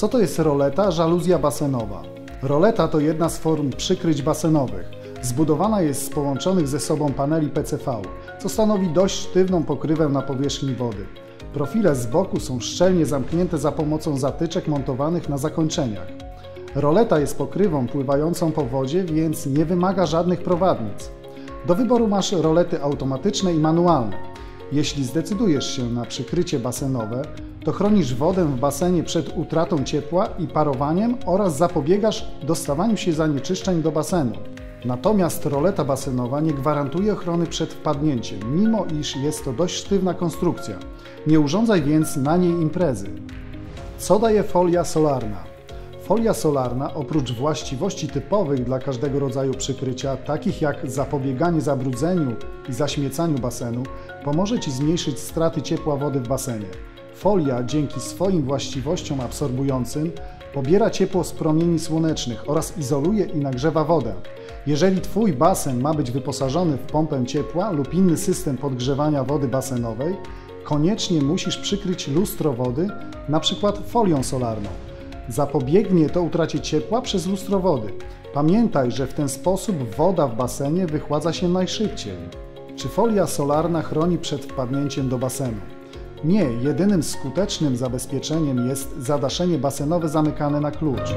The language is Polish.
Co to jest roleta, żaluzja basenowa? Roleta to jedna z form przykryć basenowych. Zbudowana jest z połączonych ze sobą paneli PCV, co stanowi dość sztywną pokrywę na powierzchni wody. Profile z boku są szczelnie zamknięte za pomocą zatyczek montowanych na zakończeniach. Roleta jest pokrywą pływającą po wodzie, więc nie wymaga żadnych prowadnic. Do wyboru masz rolety automatyczne i manualne. Jeśli zdecydujesz się na przykrycie basenowe, to chronisz wodę w basenie przed utratą ciepła i parowaniem oraz zapobiegasz dostawaniu się zanieczyszczeń do basenu. Natomiast roleta basenowa nie gwarantuje ochrony przed wpadnięciem, mimo iż jest to dość sztywna konstrukcja. Nie urządzaj więc na niej imprezy. Co daje folia solarna? Folia solarna, oprócz właściwości typowych dla każdego rodzaju przykrycia, takich jak zapobieganie zabrudzeniu i zaśmiecaniu basenu, pomoże Ci zmniejszyć straty ciepła wody w basenie. Folia dzięki swoim właściwościom absorbującym pobiera ciepło z promieni słonecznych oraz izoluje i nagrzewa wodę. Jeżeli Twój basen ma być wyposażony w pompę ciepła lub inny system podgrzewania wody basenowej, koniecznie musisz przykryć lustro wody, np. folią solarną. Zapobiegnie to utracie ciepła przez lustro wody. Pamiętaj, że w ten sposób woda w basenie wychładza się najszybciej. Czy folia solarna chroni przed wpadnięciem do basenu? Nie, jedynym skutecznym zabezpieczeniem jest zadaszenie basenowe zamykane na klucz.